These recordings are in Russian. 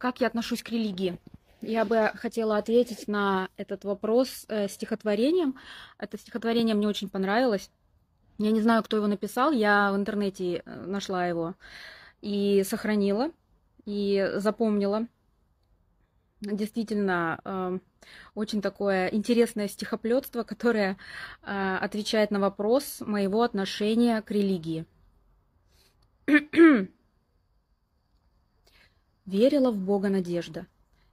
Как я отношусь к религии? Я бы хотела ответить на этот вопрос э, стихотворением. Это стихотворение мне очень понравилось. Я не знаю, кто его написал, я в интернете э, нашла его и сохранила, и запомнила. Действительно, э, очень такое интересное стихоплетство, которое отвечает на вопрос моего отношения к религии. Верила в Бога надежда,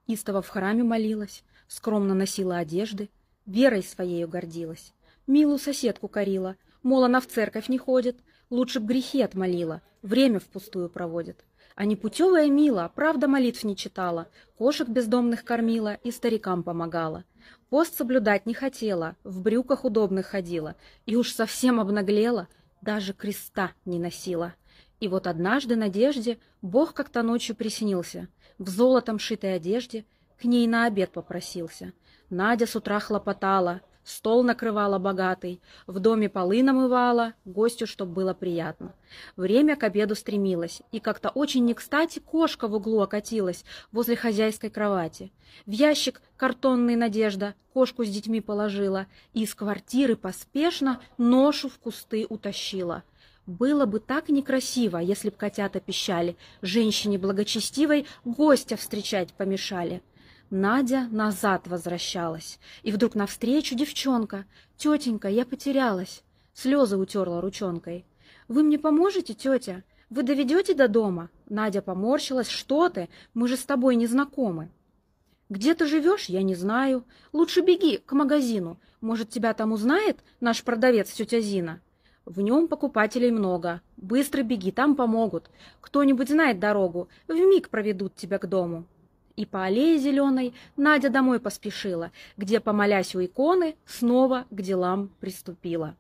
истово в храме молилась, скромно носила одежды, верой своею гордилась, милую соседку корила, мол, она в церковь не ходит, лучше б грехи отмолила, время впустую проводит. А непутевая мила, правда молитв не читала, кошек бездомных кормила и старикам помогала. Пост соблюдать не хотела, в брюках удобных ходила, и уж совсем обнаглела, даже креста не носила. И вот однажды Надежде Бог как-то ночью приснился. В золотом шитой одежде к ней на обед попросился. Надя с утра хлопотала, стол накрывала богатый, в доме полы намывала, гостю, чтоб было приятно. Время к обеду стремилось, и как-то очень не кстати кошка в углу окатилась возле хозяйской кровати. В ящик картонный Надежда кошку с детьми положила и из квартиры поспешно ношу в кусты утащила. Было бы так некрасиво, если б котята пищали, женщине благочестивой гостя встречать помешали. Надя назад возвращалась, и вдруг навстречу девчонка. «Тетенька, я потерялась!» Слезы утерла ручонкой. «Вы мне поможете, тетя? Вы доведете до дома?» Надя поморщилась. «Что ты? Мы же с тобой не знакомы». «Где ты живешь, я не знаю. Лучше беги к магазину. Может, тебя там узнает наш продавец, тетя Зина?» В нем покупателей много. Быстро беги, там помогут. Кто-нибудь знает дорогу, вмиг проведут тебя к дому. И по аллее зеленой Надя домой поспешила, где, помолясь у иконы, снова к делам приступила.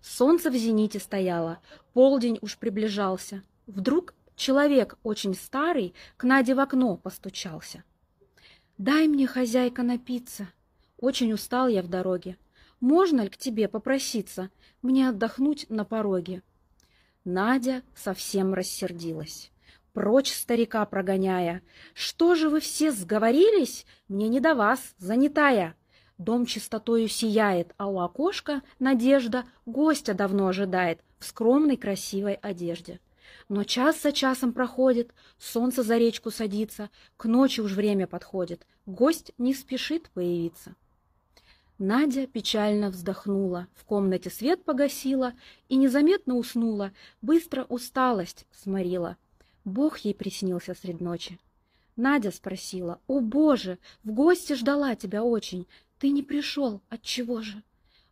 Солнце в зените стояло, полдень уж приближался. Вдруг человек очень старый к Наде в окно постучался. «Дай мне, хозяйка, напиться. Очень устал я в дороге. Можно ли к тебе попроситься, мне отдохнуть на пороге?» Надя совсем рассердилась. Прочь старика прогоняя. «Что же вы все сговорились? Мне не до вас, занятая!» Дом чистотою сияет, а у окошка надежда гостя давно ожидает в скромной красивой одежде. Но час за часом проходит, солнце за речку садится, к ночи уж время подходит, гость не спешит появиться. Надя печально вздохнула, в комнате свет погасила и незаметно уснула, быстро усталость сморила. Бог ей приснился средь ночи. Надя спросила, «О, Боже, в гости ждала тебя очень, ты не пришел, отчего же?»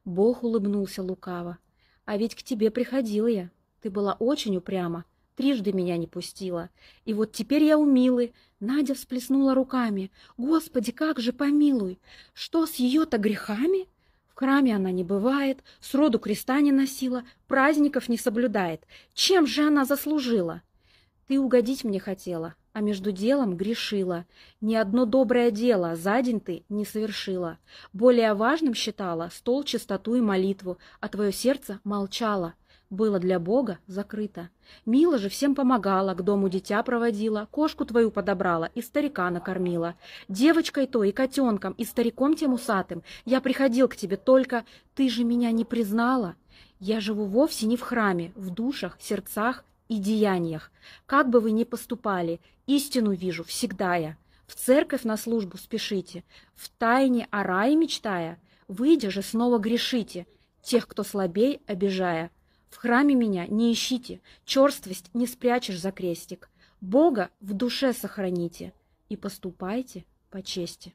Бог улыбнулся лукаво, «А ведь к тебе приходил я, ты была очень упряма, трижды меня не пустила. И вот теперь я у Милы. Надя всплеснула руками. Господи, как же помилуй! Что с ее-то грехами? В храме она не бывает, сроду креста не носила, праздников не соблюдает. Чем же она заслужила? Ты угодить мне хотела, а между делом грешила. Ни одно доброе дело за день ты не совершила. Более важным считала стол, чистоту и молитву, а твое сердце молчало было для Бога закрыто. Мила же всем помогала, к дому дитя проводила, кошку твою подобрала и старика накормила. Девочкой то и котенком, и стариком тем усатым я приходил к тебе, только ты же меня не признала. Я живу вовсе не в храме, в душах, сердцах и деяниях. Как бы вы ни поступали, истину вижу всегда я. В церковь на службу спешите, в тайне о рае мечтая, выйдя же снова грешите, тех, кто слабей обижая. В храме меня не ищите, черствость не спрячешь за крестик. Бога в душе сохраните и поступайте по чести.